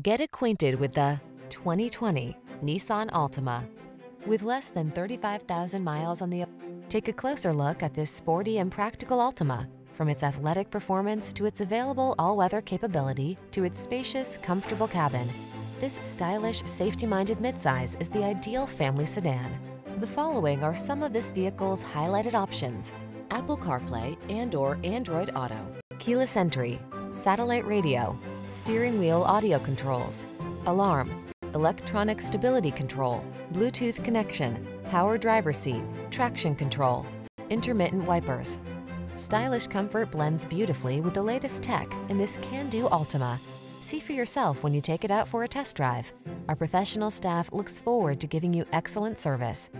Get acquainted with the 2020 Nissan Altima. With less than 35,000 miles on the Take a closer look at this sporty and practical Altima. From its athletic performance to its available all-weather capability to its spacious, comfortable cabin, this stylish, safety-minded midsize is the ideal family sedan. The following are some of this vehicle's highlighted options. Apple CarPlay and or Android Auto, keyless entry, satellite radio, steering wheel audio controls, alarm, electronic stability control, Bluetooth connection, power driver seat, traction control, intermittent wipers. Stylish comfort blends beautifully with the latest tech in this can-do Altima. See for yourself when you take it out for a test drive. Our professional staff looks forward to giving you excellent service.